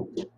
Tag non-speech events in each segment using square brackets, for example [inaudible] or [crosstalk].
Obrigado.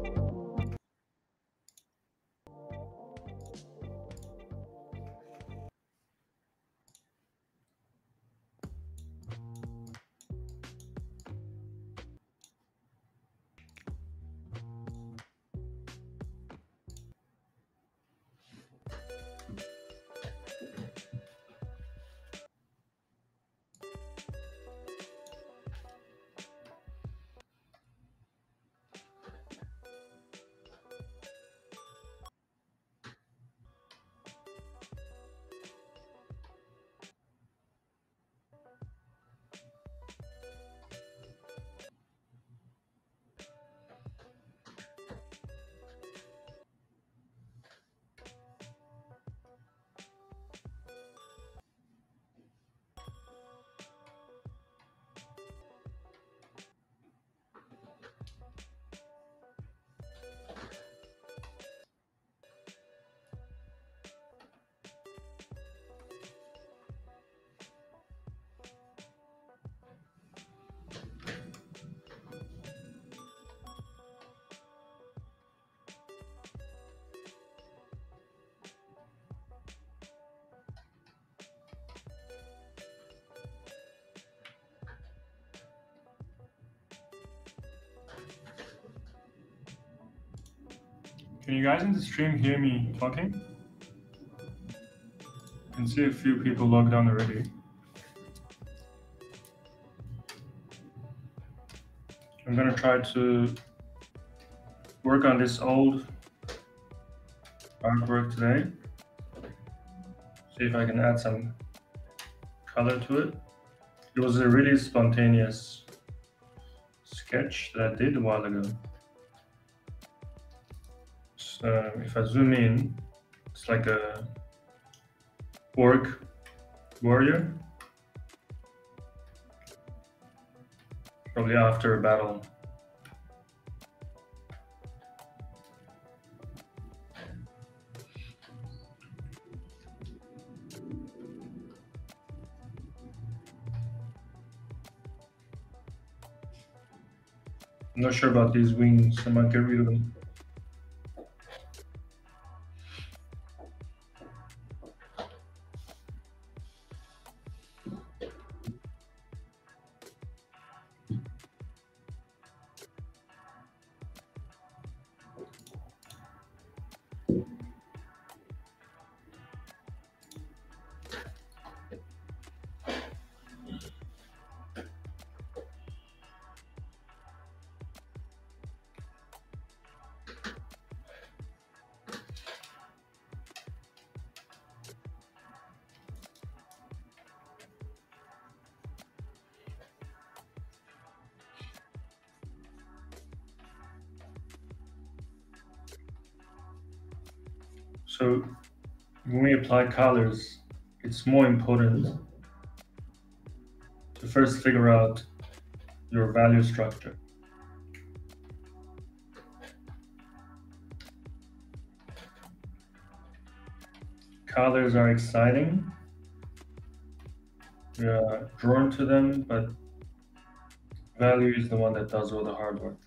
Can you guys in the stream hear me talking? I can see a few people logged on already. I'm gonna try to work on this old artwork today. See if I can add some color to it. It was a really spontaneous sketch that I did a while ago. So uh, if I zoom in, it's like a orc warrior. Probably after a battle. I'm not sure about these wings, I might get rid of them. Apply colors, it's more important to first figure out your value structure. Colors are exciting, we are drawn to them, but value is the one that does all the hard work.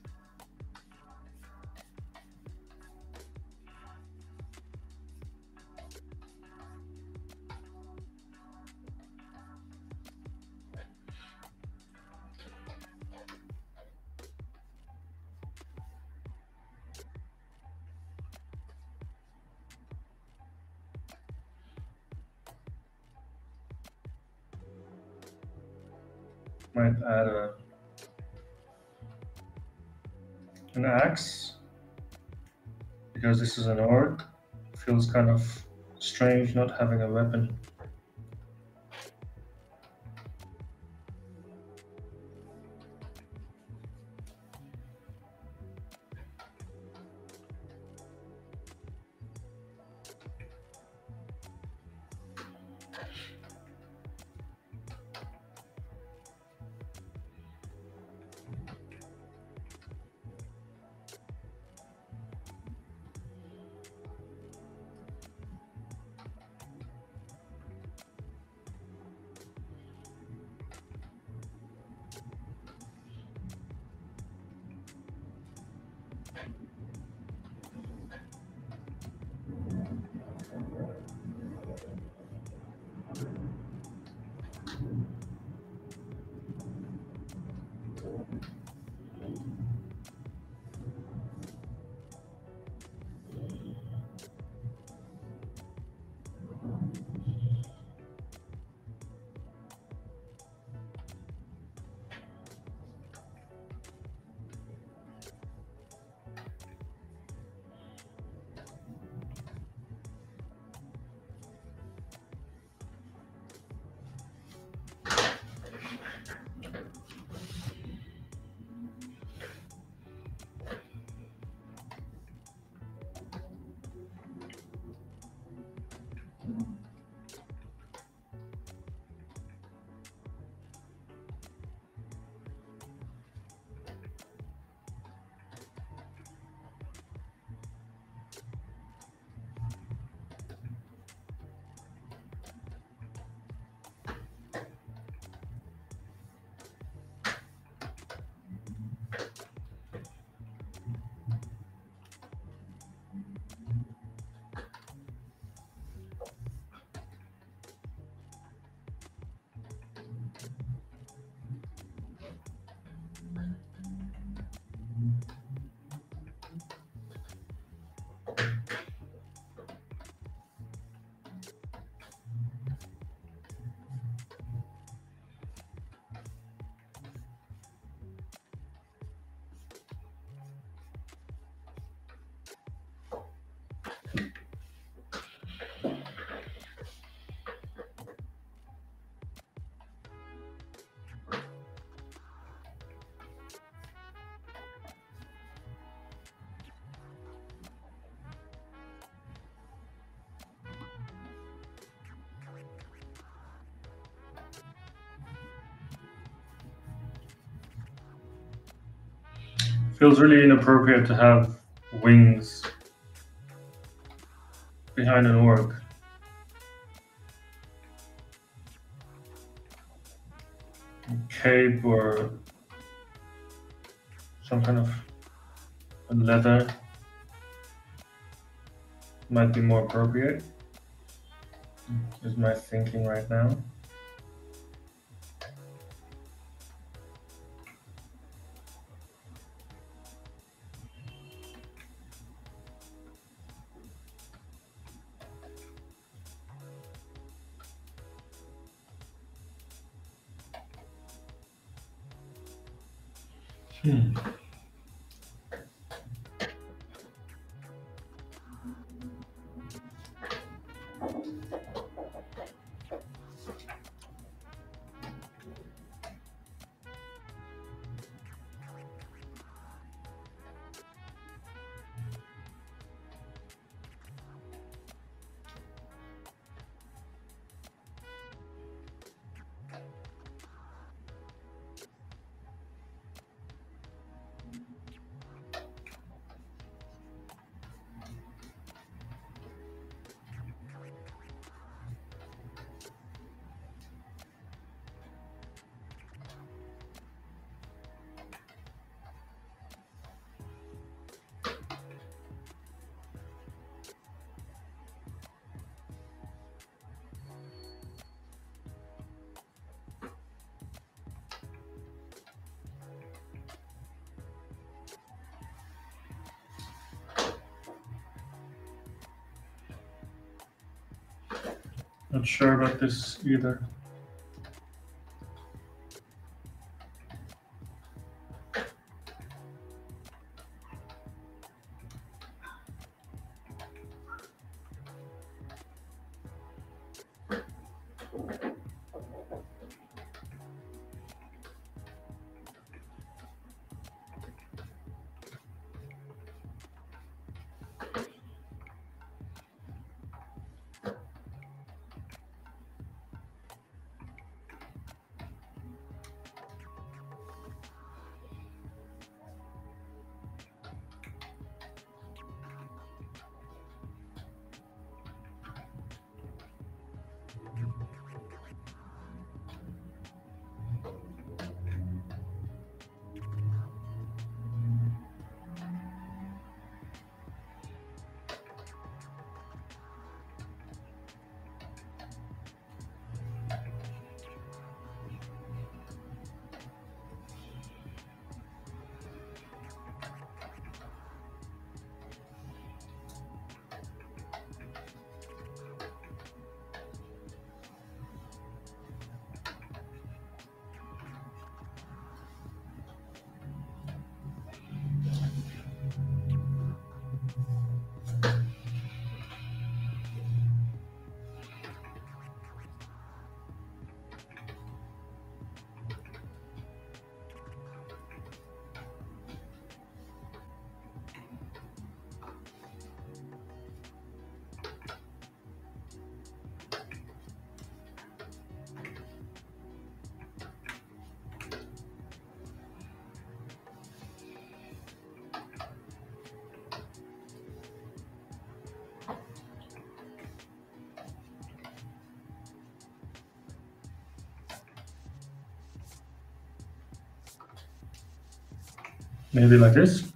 This is an orc. Feels kind of strange not having a weapon. Feels really inappropriate to have wings behind an orc. Cape or some kind of leather might be more appropriate, is my thinking right now. Sure about this either. Maybe like this.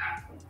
that.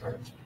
Sorry.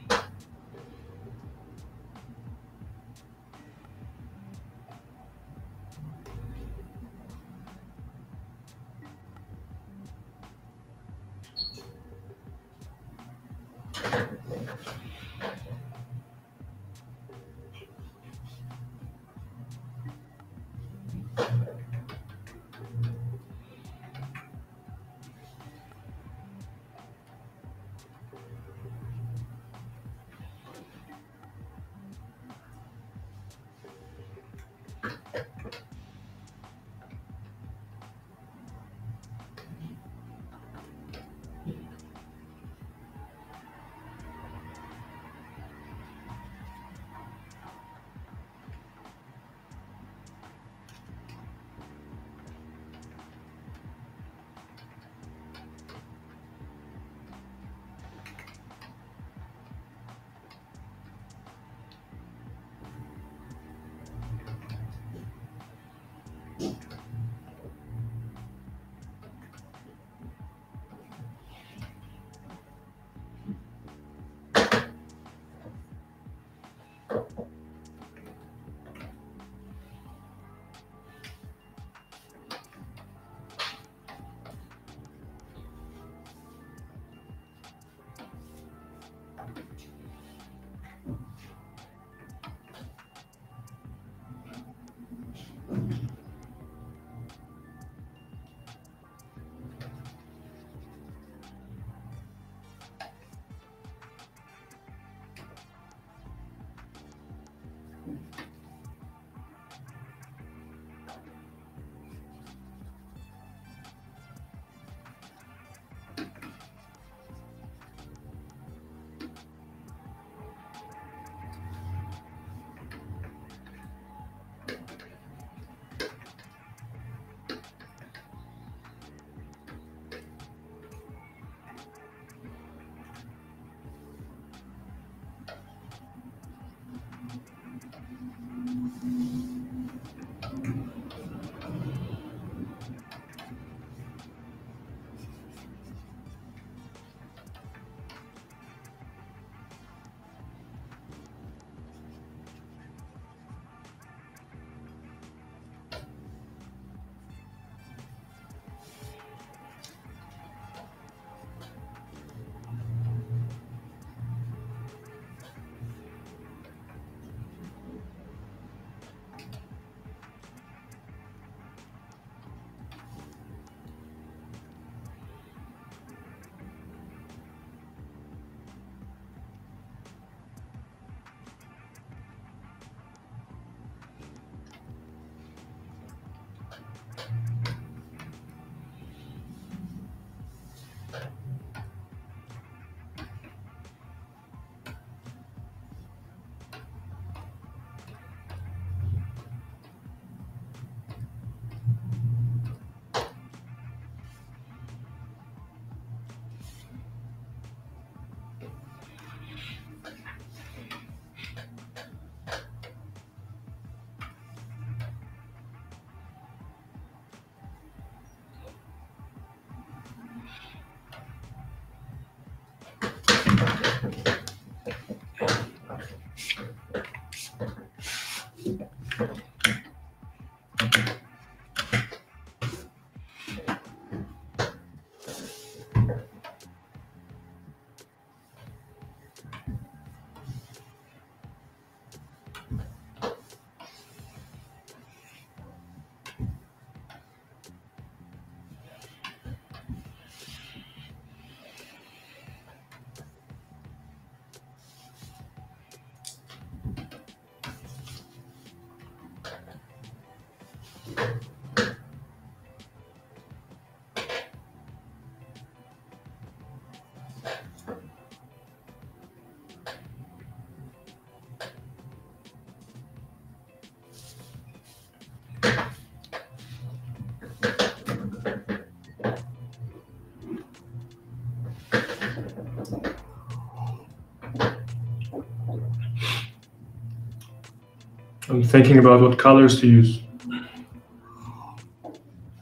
I'm thinking about what colors to use.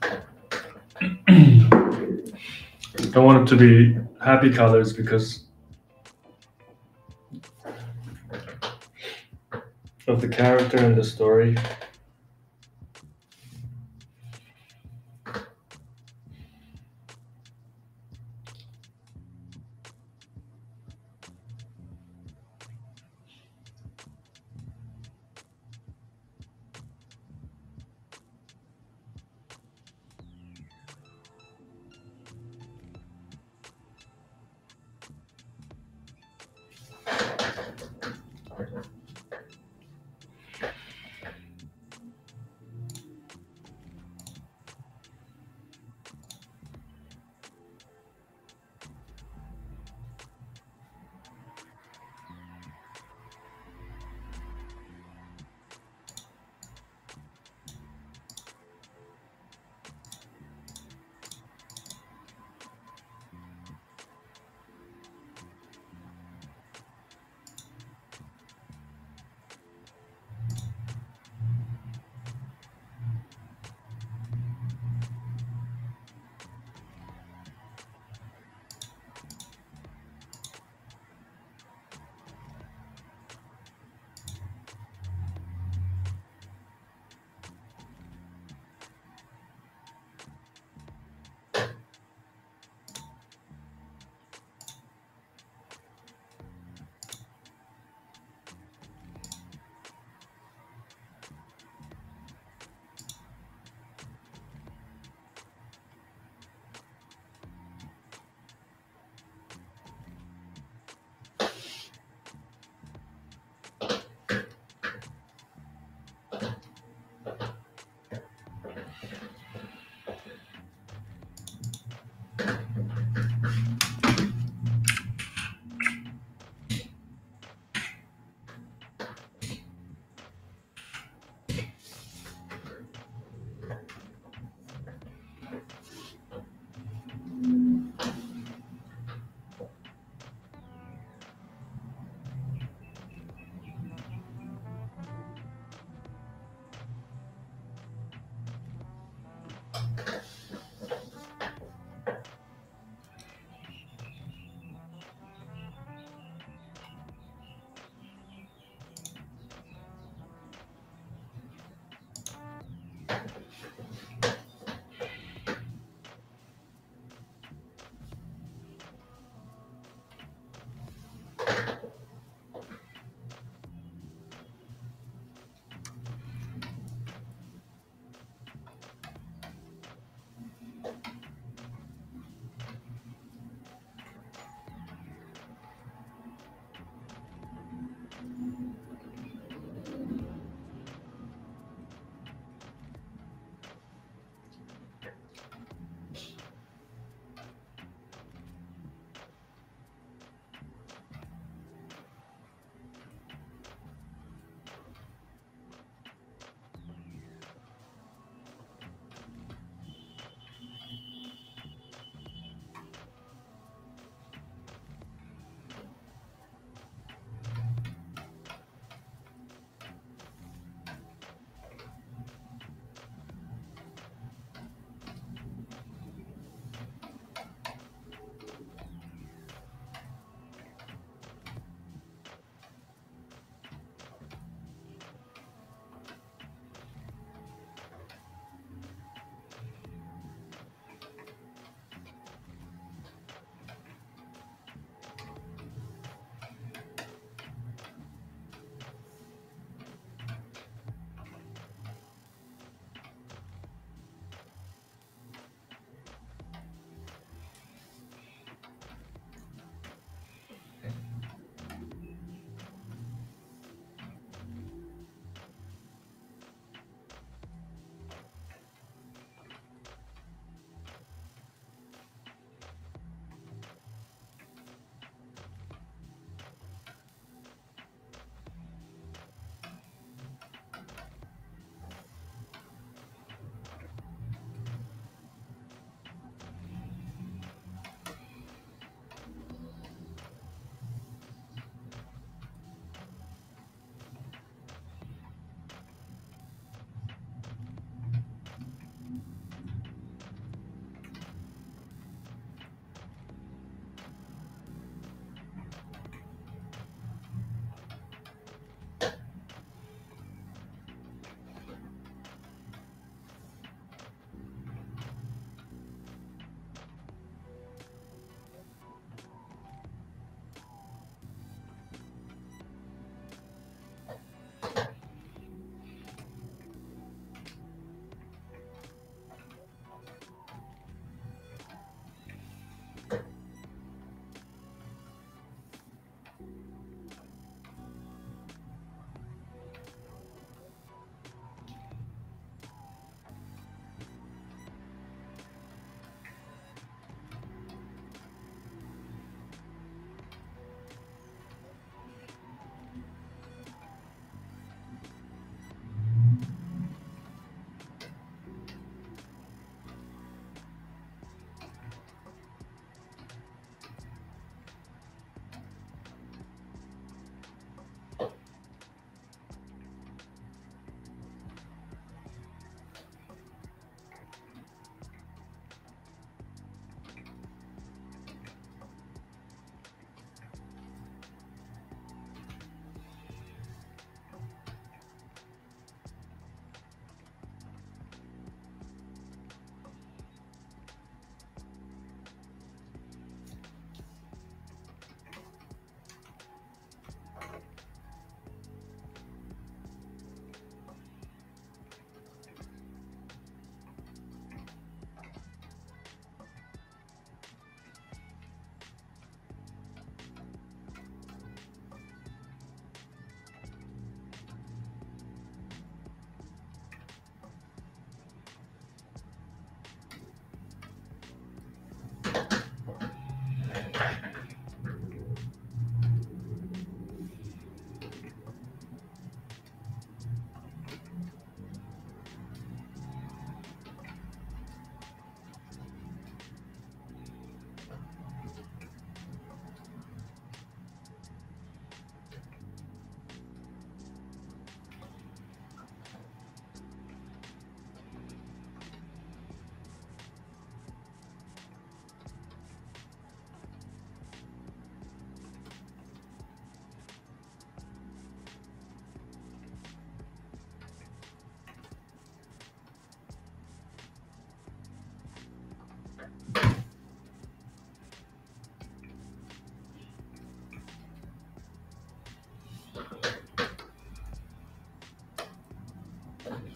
[clears throat] I want it to be happy colors because of the character and the story.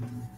Mm-hmm.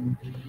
Mm-hmm.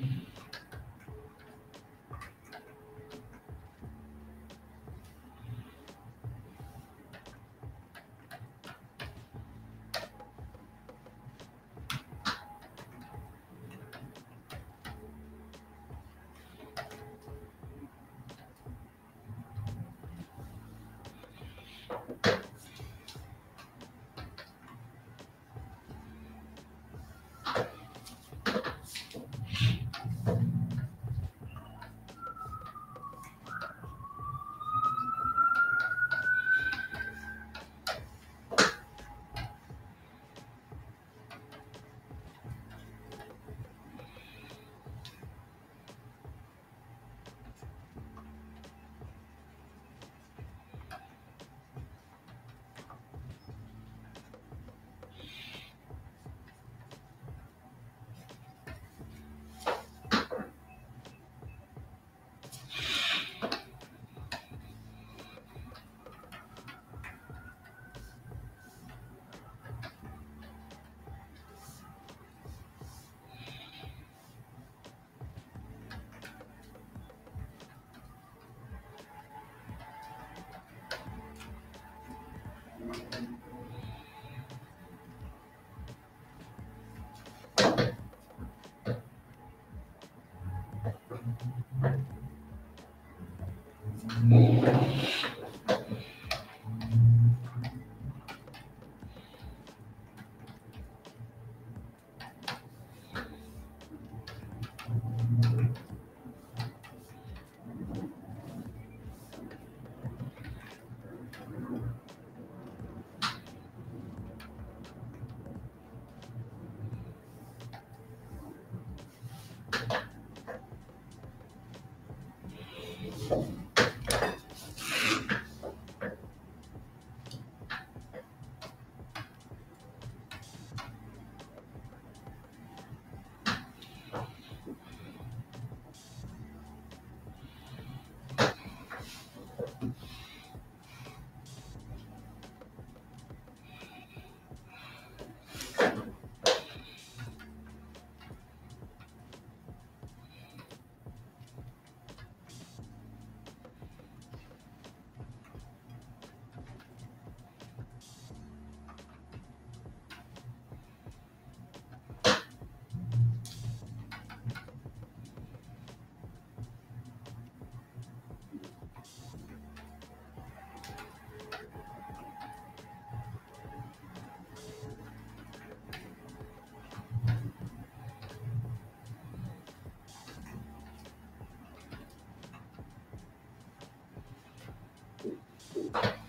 you.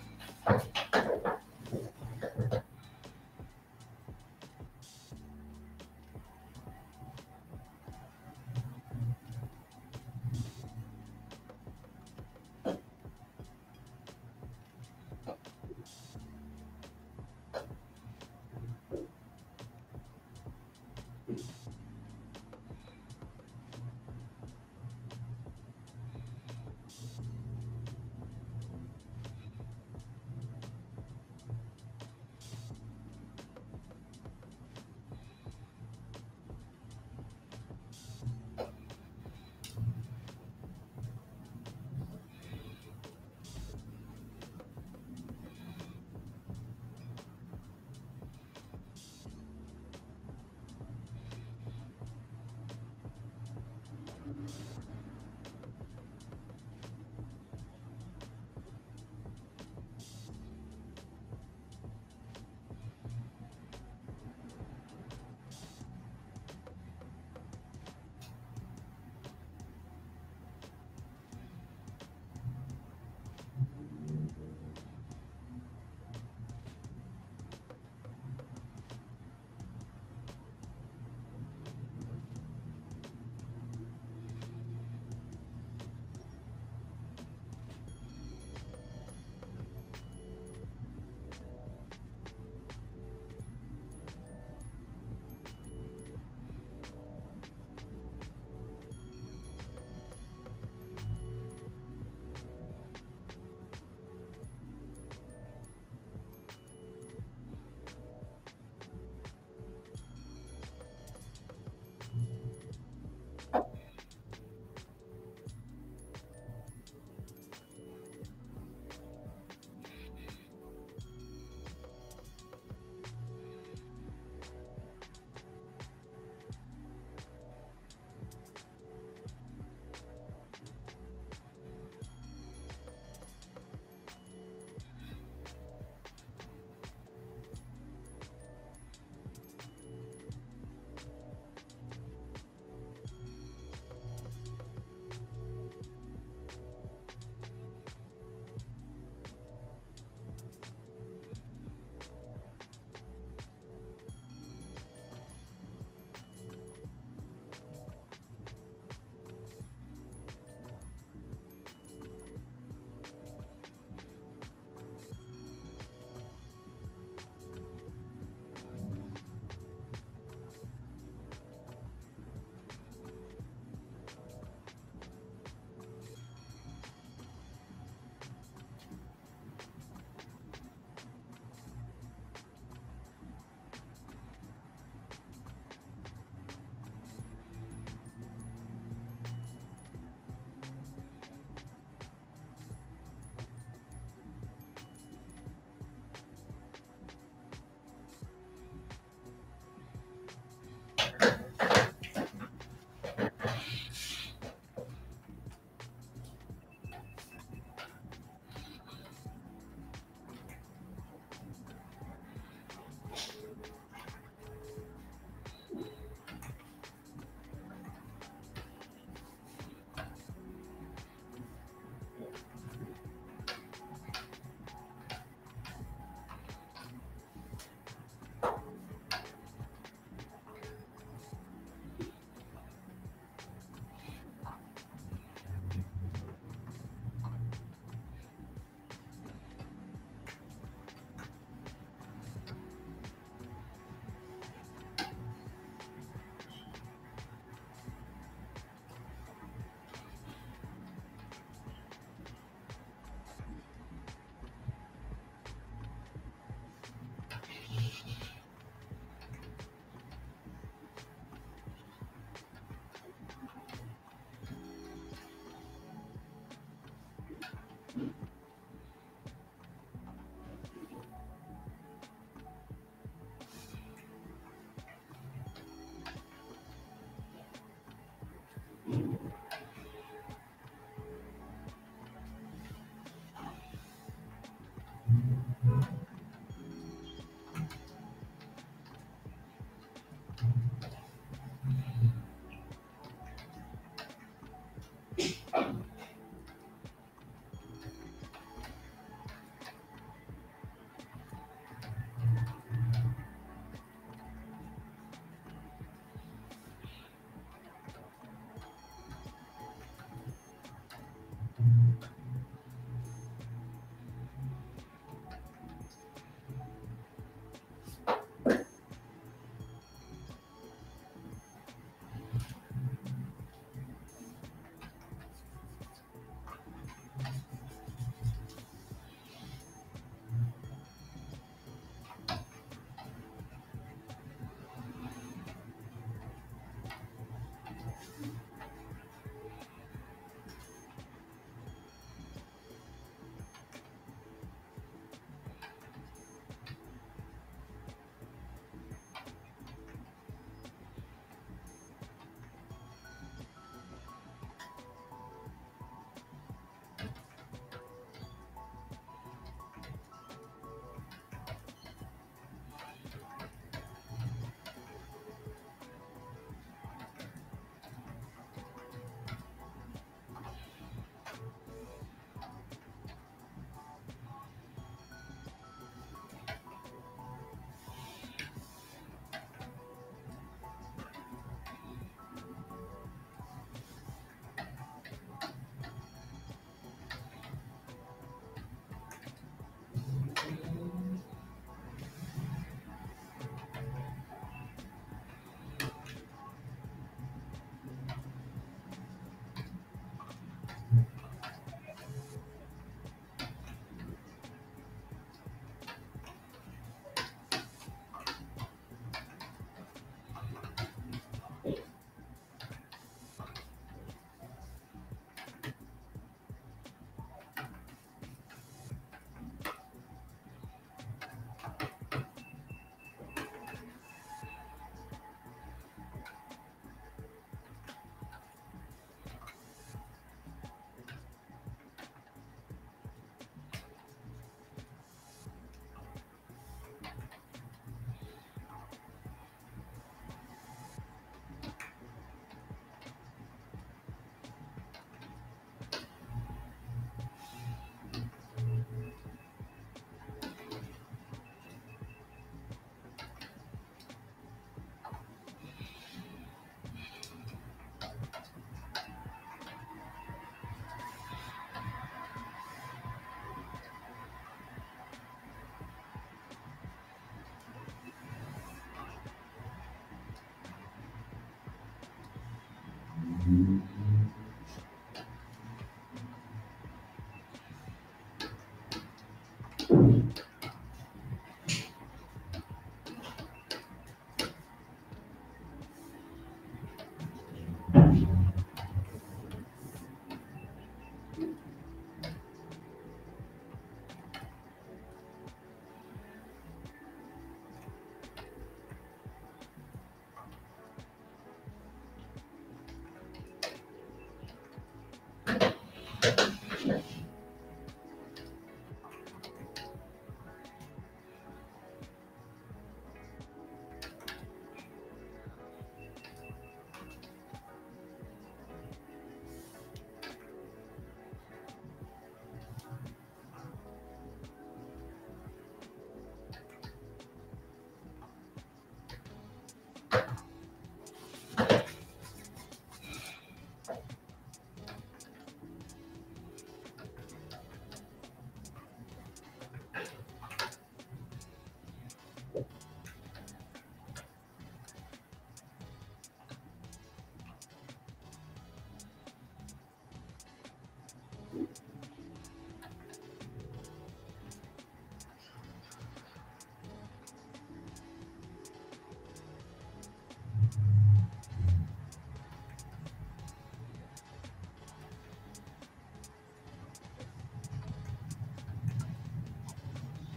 Mm-hmm.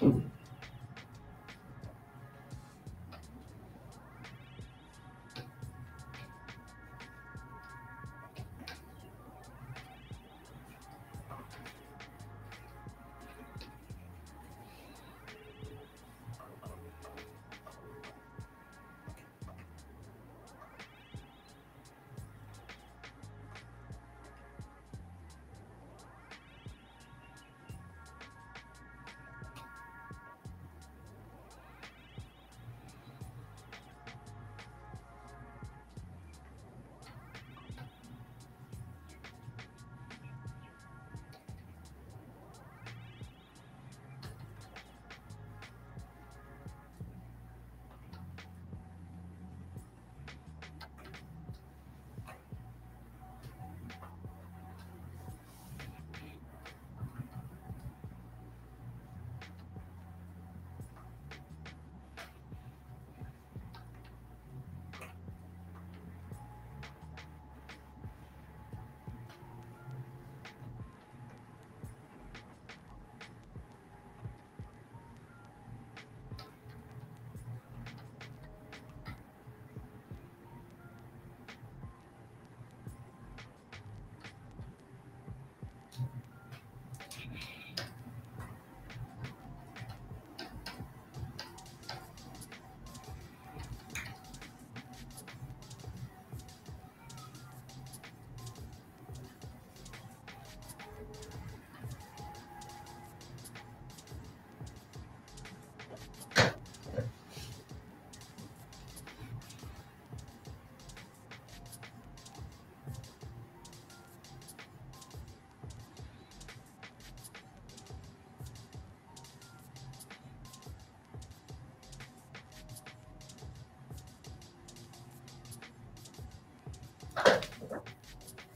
Amém.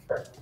Thank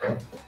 Mm-hmm.